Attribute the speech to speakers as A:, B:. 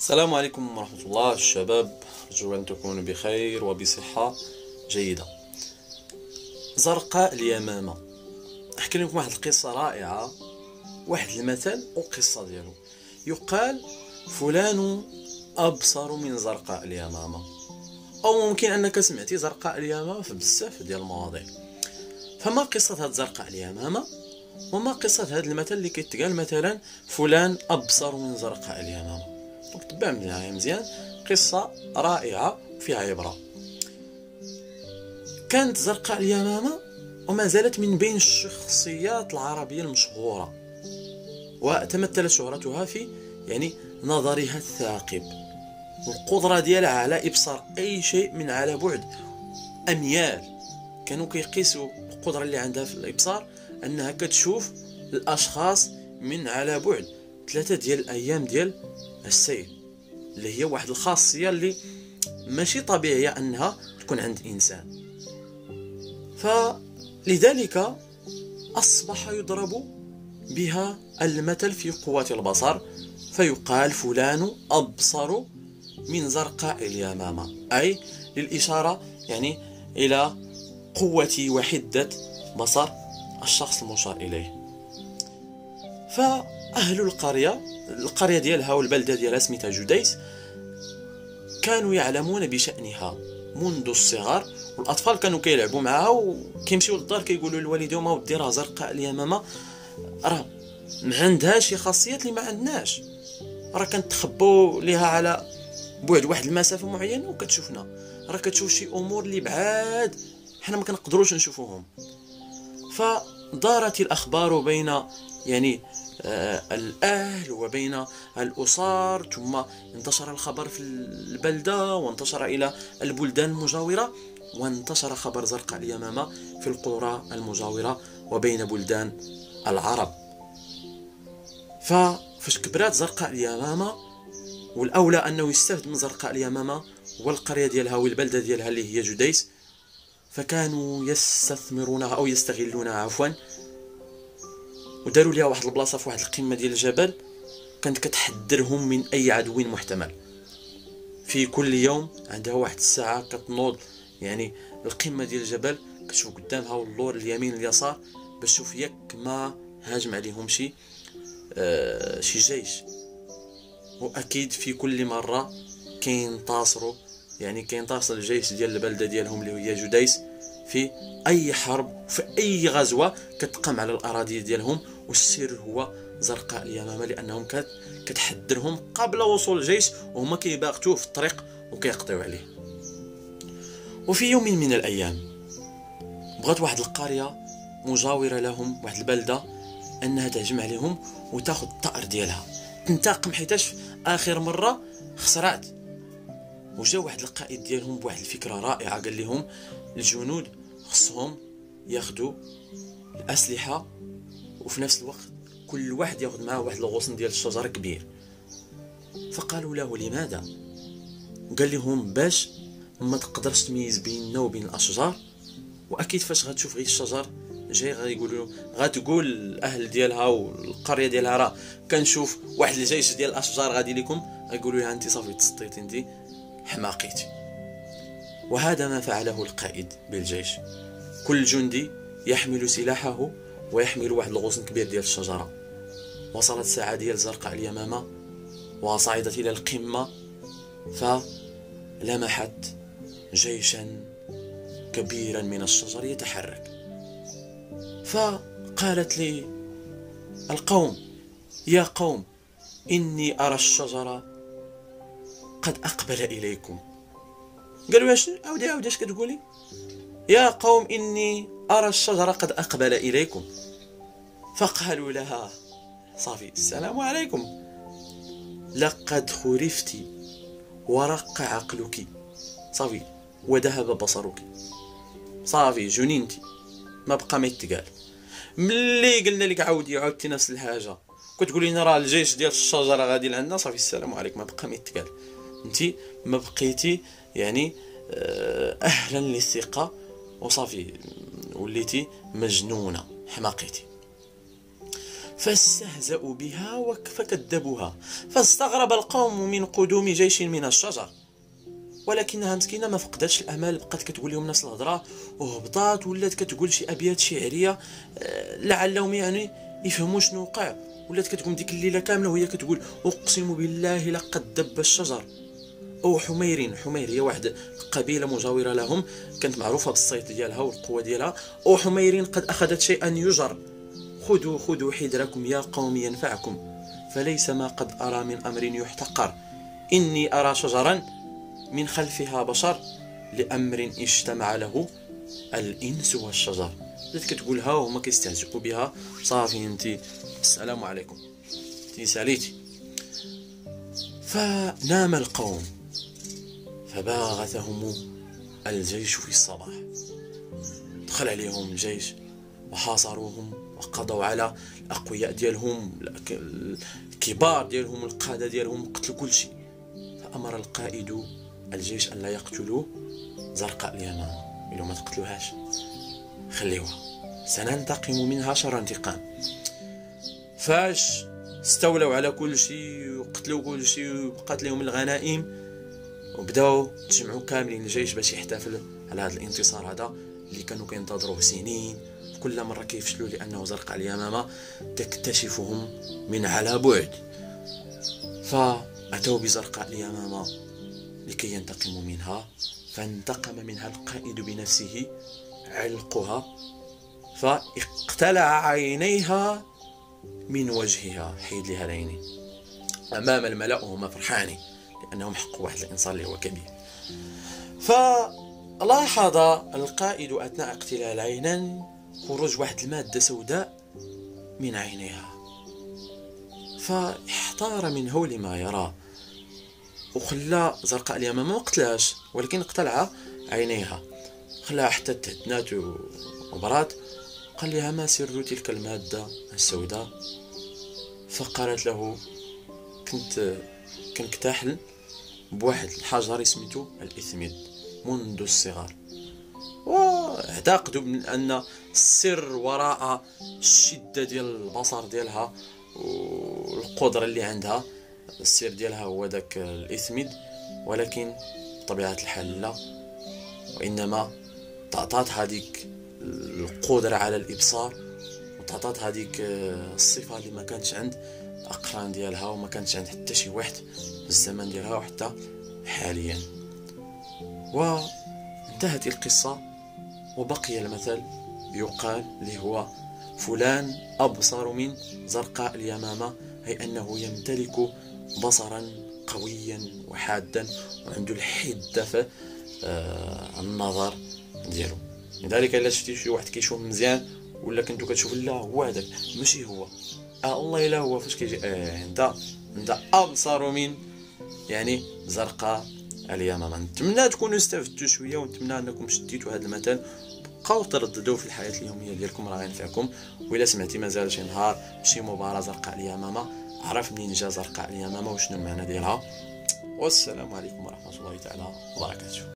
A: السلام عليكم ورحمة الله. الشباب أرجو أن تكونوا بخير وبصحة جيدة. زرقاء اليمامة. أحكي لكم واحد القصة رائعة واحد المثل وقصة ديالو. يقال فلان أبصر من زرقاء اليمامة. أو ممكن أنك سمعتي زرقاء اليمامة في بزاف ديال المواضيع. فما قصة هاد زرقاء اليمامة؟ وما قصة هاد المثل اللي كيتقال مثلا فلان أبصر من زرقاء اليمامة؟ دونك تبع معايا مزيان. قصة رائعة فيها عبرة. كانت زرقاء اليمامة وما زالت من بين الشخصيات العربية المشهورة وتمثلت شهرتها في يعني نظرها الثاقب. والقدرة ديالها على إبصار أي شيء من على بعد. أميال. كانوا كيقيسوا القدرة اللي عندها في الإبصار أنها كتشوف الأشخاص من على بعد. ثلاثة ديال الأيام ديال السير اللي هي واحد الخاصية اللي ماشي طبيعية أنها تكون عند انسان فلذلك أصبح يضرب بها المثل في قوة البصر فيقال فلان أبصر من زرقاء اليمامة. أي للإشارة يعني إلى قوة وحدة بصر الشخص المشار إليه. فأهل القرية القرية ديالها والبلدة ديالها سميتها جديس كانوا يعلمون بشأنها منذ الصغر والأطفال كانوا كيلعبوا معها وكيمشيو للدار كيقولوا لوالديهم ودي راه زرقاء اليمامه راه ما عندها شي خاصيات اللي ما عندناش. راه كنتخبوا ليها على بعد واحد المسافة معينة وكتشوفنا. راه كتشوف شي أمور اللي بعاد حنا ما كنقدروش نشوفوهم. فدارت الأخبار بين يعني الأهل وبين الأسر. ثم انتشر الخبر في البلدة وانتشر إلى البلدان المجاورة وانتشر خبر زرقاء اليمامة في القرى المجاورة وبين بلدان العرب. ففاش كبرات زرقاء اليمامة والأولى أنه يستفد من زرقاء اليمامة والقرية ديالها والبلدة ديالها اللي هي جديس فكانوا يستثمرونها أو يستغلونها عفوا وداروا ليها واحد البلاصة في واحد القمة ديال الجبل كانت كتحذرهم من أي عدو محتمل. في كل يوم عندها واحد الساعة كتنوض يعني القمة ديال الجبل كتشوف قدامها واللور اليمين اليسار باش تشوف ياك ما هاجم عليهم شي آه شي جيش. وأكيد في كل مرة كينتصروا يعني كينتصر الجيش ديال البلدة ديالهم اللي هي جديس في أي حرب في أي غزوة كتقام على الأراضي ديالهم والسر هو زرقاء اليمامة لأنهم كتحذرهم قبل وصول الجيش وهما كيباغتوه في الطريق وكيقضيو عليه. وفي يوم من الأيام بغات واحد القرية مجاورة لهم واحد البلدة أنها تهجم عليهم وتاخذ الطائر ديالها. تنتقم حيتاش آخر مرة خسرات. وجا واحد القائد ديالهم بواحد الفكرة رائعة قال لهم الجنود خصهم ياخذوا الأسلحة وفي نفس الوقت كل واحد ياخذ معاه واحد الغصن ديال الشجره كبير. فقالوا له لماذا؟ قال لهم باش ما تقدرش تميز بيننا وبين الأشجار وأكيد فاش غتشوف غير الشجر جاي غيقولوا غتقول الأهل ديالها والقرية ديالها راه كنشوف واحد الجيش ديال الأشجار غادي لكم غيقولوا لها انت صافي تسطيتي انت حماقيتي. وهذا ما فعله القائد بالجيش. كل جندي يحمل سلاحه ويحمل واحد الغصن كبير ديال الشجرة. وصلت الساعة ديال زرقاء اليمامة وصعدت إلى القمة فلمحت جيشا كبيرا من الشجر يتحرك. فقالت لي القوم يا قوم إني أرى الشجرة قد أقبل إليكم. قالوا واش عاودي عاودي اش كتقولي؟ يا قوم إني أرى الشجرة قد أقبل إليكم. فقالوا لها صافي السلام عليكم. لقد خرفت ورق عقلك. صافي وذهب بصرك. صافي جنينتي ما بقى ما يتقال. ملي قلنا لك عاودي عاودتي نفس الحاجة. كتقولي لنا راه الجيش ديال الشجرة غادي لعندنا صافي السلام عليكم. ما بقى ما يتقال. انت ما بقيتي يعني آه، أهلا للثقة. وصافي وليتي مجنونة حماقيتي. فاستهزأوا بها فكذبوها. فاستغرب القوم من قدوم جيش من الشجر. ولكنها مسكينة ما فقدتش الامل بقات كتقول لهم نفس الهضرة. وهبطات ولات كتقول شي أبيات شعرية. آه، لعلهم يعني يفهموا شنو وقع. ولات كتقوم ديك الليلة كاملة وهي كتقول أقسم بالله لقد دب الشجر. أو حمير حمير هي واحد قبيلة مجاورة لهم كانت معروفة بالصيد ديالها والقوة ديالها. أو حمير قد أخذت شيئا يجر. خذوا خذوا حذركم يا قوم ينفعكم. فليس ما قد أرى من أمر يحتقر. إني أرى شجرا من خلفها بشر لأمر اجتمع له الإنس والشجر. بدات كتقولها وهما كيستهزئوا بها. صافي انت. السلام عليكم. انت ساليتي فنام القوم. فباغتهم الجيش في الصباح. دخل عليهم الجيش وحاصروهم وقضوا على الأقوياء ديالهم الكبار ديالهم القادة ديالهم قتلوا كل شيء. فأمر القائد الجيش أن لا يقتلوا زرقاء اليمامه قالوا ما تقتلوهاش خليوها. سننتقم منها شر انتقام. فاش استولوا على كل شيء وقتلوا كل شيء وبقات لهم الغنائم وبداو تجمعوا كاملين الجيش باش يحتفل على هذا الانتصار هذا اللي كانوا كينتظروه سنين. كل مرة كيفشلوا لأنه زرقاء اليمامة تكتشفهم من على بعد. فأتوا بزرقاء اليمامة لكي ينتقموا منها فانتقم منها القائد بنفسه علقها فاقتلع عينيها من وجهها حيد لها العينين أمام الملأ وهم فرحانين. لأنهم حقوا واحد الإنسان اللي هو كبير. فلاحظ القائد أثناء اقتلال عينا خروج واحد المادة سوداء من عينيها. فاحتار من هول ما يرى. وخلى زرقاء اليمامة ما قتلهاش ولكن اقتلع عينيها. خلاها حتى تهدنات وبرات قال لها ما سر تلك المادة السوداء؟ فقالت له كنت كنكتحل بواحد الحجر سميتو الإثميد منذ الصغر. واعتقدوا أن السر وراء الشدة ديال البصر ديالها والقدرة اللي عندها السر ديالها هو داك الإثميد ولكن بطبيعة الحال لا وإنما تعطات هذيك القدرة على الإبصار وتعطات هذيك الصفة اللي ما كانتش عند الأقران ديالها وما كانتش عند حتى شي واحد في الزمن ديالها وحتى حاليا. وانتهت القصة وبقي المثل يقال اللي هو فلان أبصر من زرقاء اليمامة أي أنه يمتلك بصرا قويا وحادا وعنده الحدة في آه النظر ديالو. لذلك إلا شفتي شي واحد كيشوف مزيان ولا كنتو كتشوف لا هو هذاك ماشي هو. آه الله الا هو فاش كيجي؟ انت انت أبصر من يعني زرقاء اليمامة. نتمنى تكونوا استفدتوا شوية ونتمنى أنكم شديتوا هذا المثل. بقاو ترددوا في الحياة اليومية ديالكم راه غينفعكم وإلا سمعتي مازال شي نهار شي مباراة زرقاء اليمامة عرف منين جا زرقاء اليمامة وشنو المعنى ديالها. والسلام عليكم ورحمة الله تعالى وبركاته.